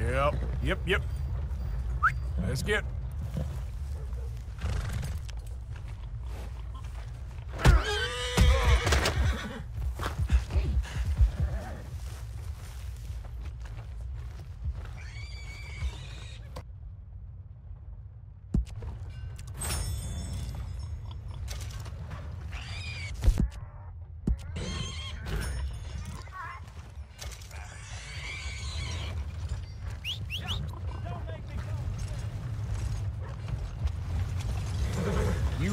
Yep, yep, yep. Let's get. You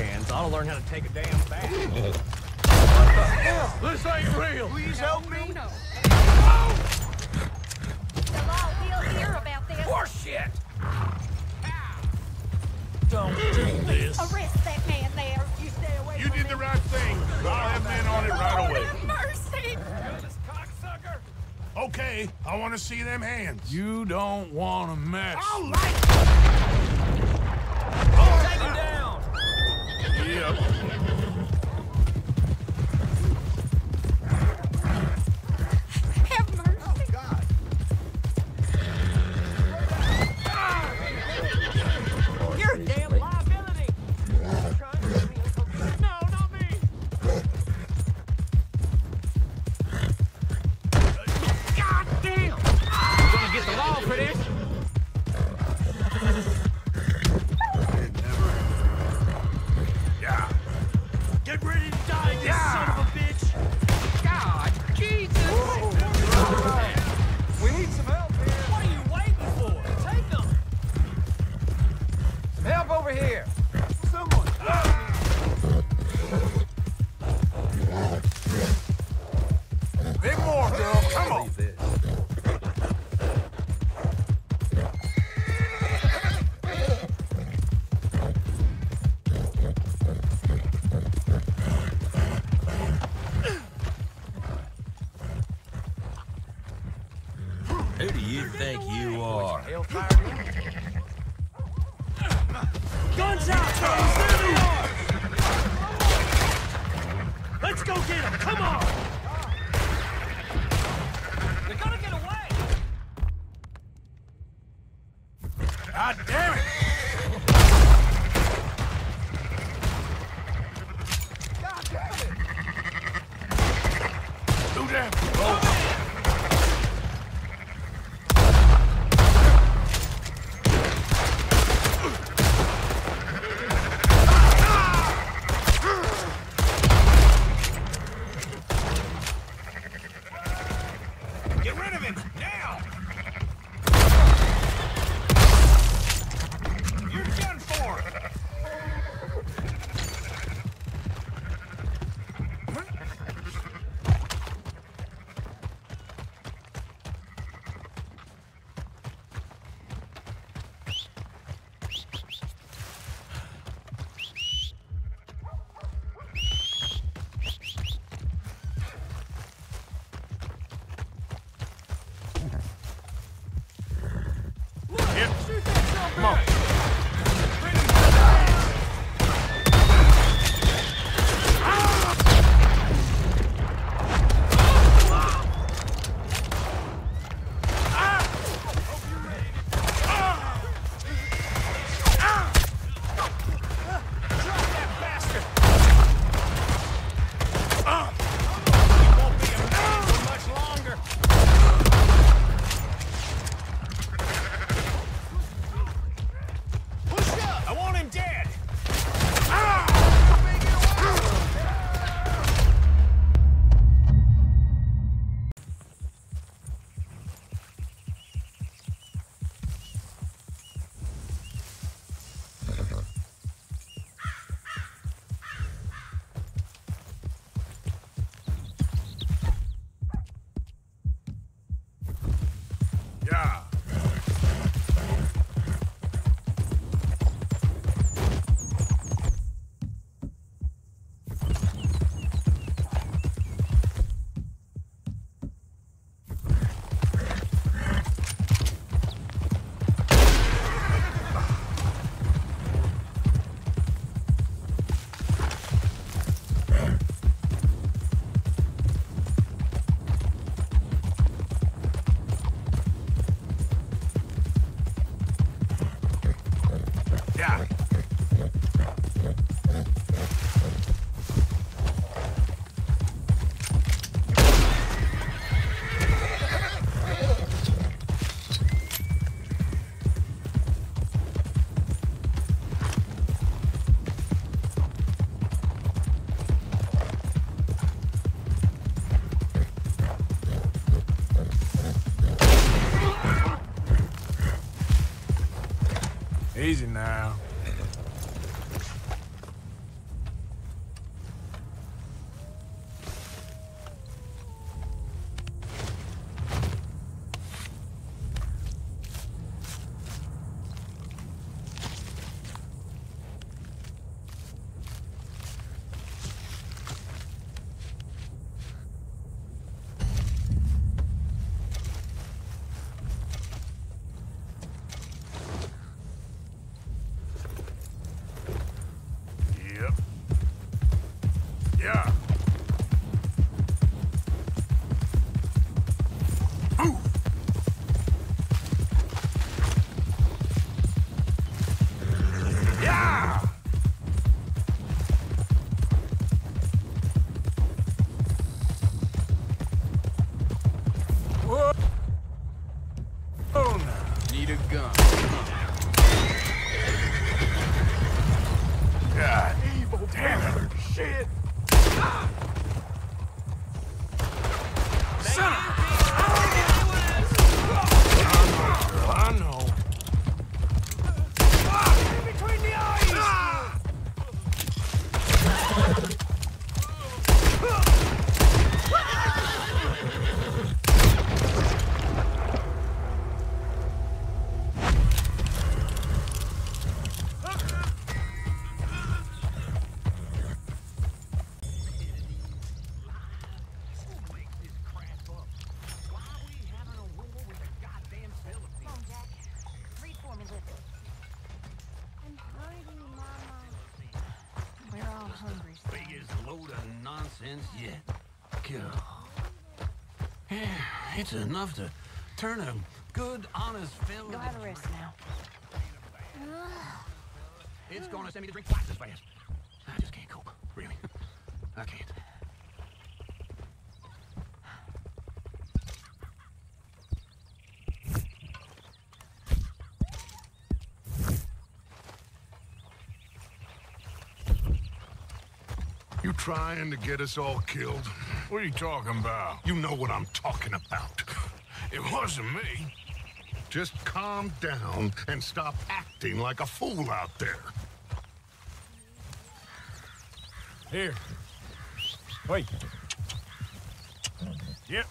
ranch hands ought to learn how to take a damn bath. This ain't real. Please help me. No. The law will hear about this. Horseshit! Don't do this. Arrest that man there. You stay away You from did me. the right thing. I'll have men on it right away. have mercy. Okay, I want to see them hands. You don't want to mess. All right. Take him down! Yep. Guns out! There they are! Let's go get them! Come on! Son nonsense yet. Yeah, it's enough to turn a good, honest film. Go have a rest now. It's gonna send me to drink twice as fast. I just can't cope. Really. I can't. Trying to get us all killed? What are you talking about? You know what I'm talking about. It wasn't me. Just calm down and stop acting like a fool out there. Here. Wait. Yep.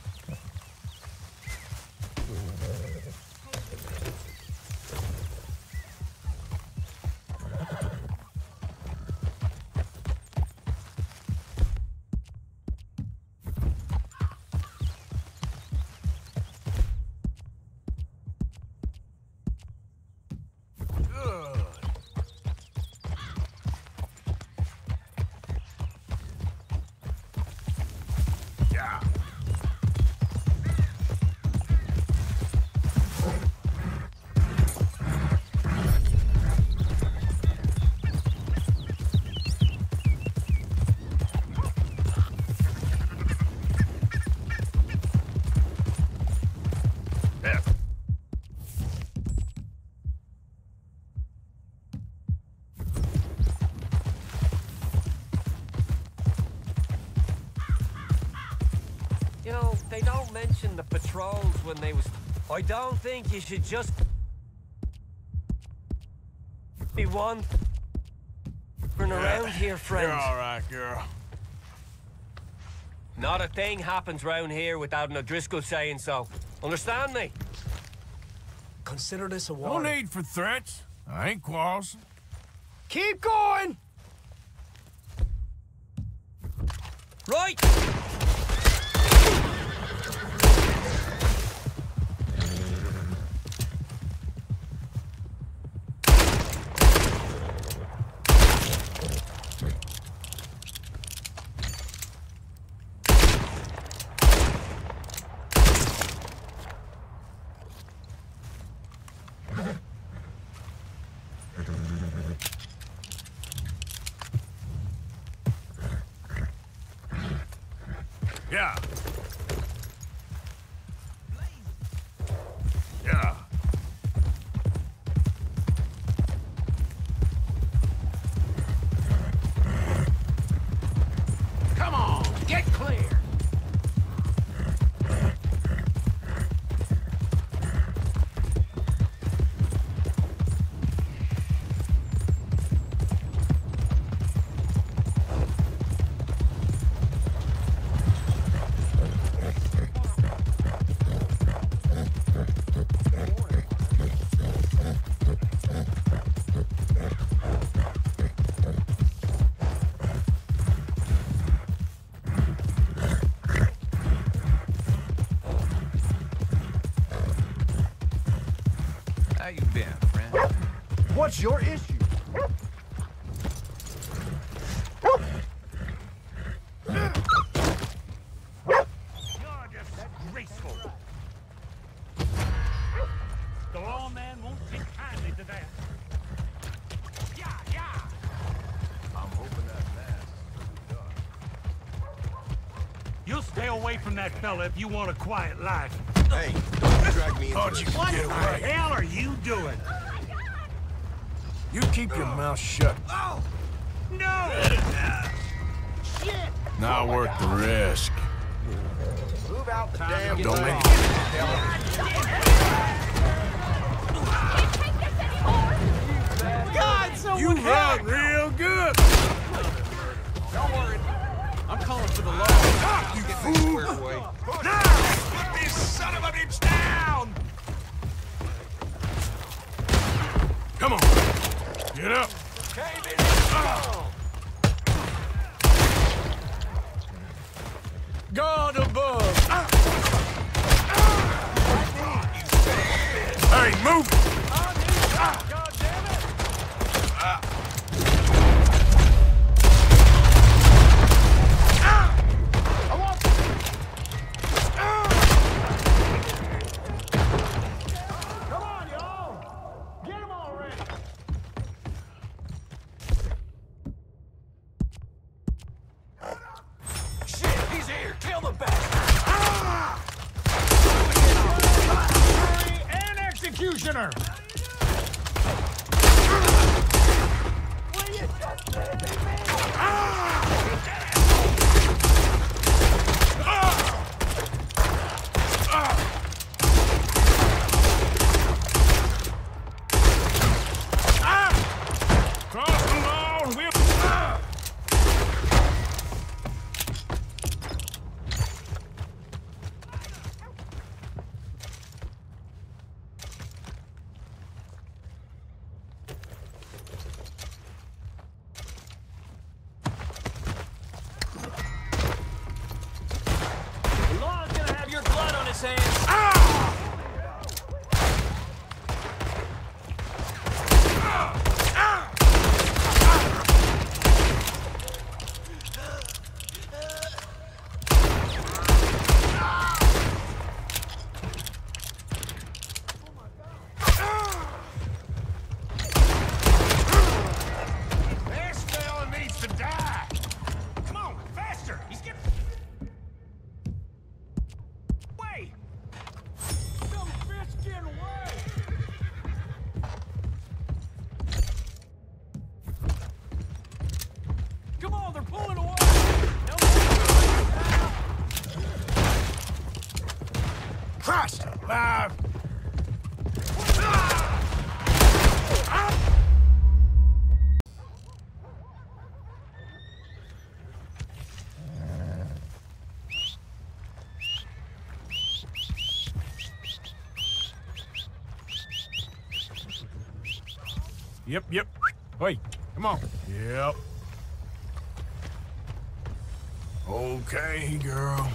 They don't mention the patrols when they was... I don't think you should just... be one... around here, friend. You're all right, girl. Not a thing happens round here without an O'Driscoll saying so. Understand me? Consider this a warning. No need for threats. I ain't quarrelsome. Keep going! Right! Yeah. Been, friend? What's your issue? You're disgraceful. The lawman won't take kindly to that. Yeah, yeah. I'm hoping that mask You'll stay away from that fella if you want a quiet life. Hey, don't drag me into Thought this. you could What get away. hell are you doing? You keep your mouth shut. No! Not worth the risk. Move out the damn Don't make it. God, so You run real good. Don't worry. I'm calling for the law. You get me squared away. Put this son of a bitch down. Get up. Yep, yep. Wait, come on. Yep. Okay, girl.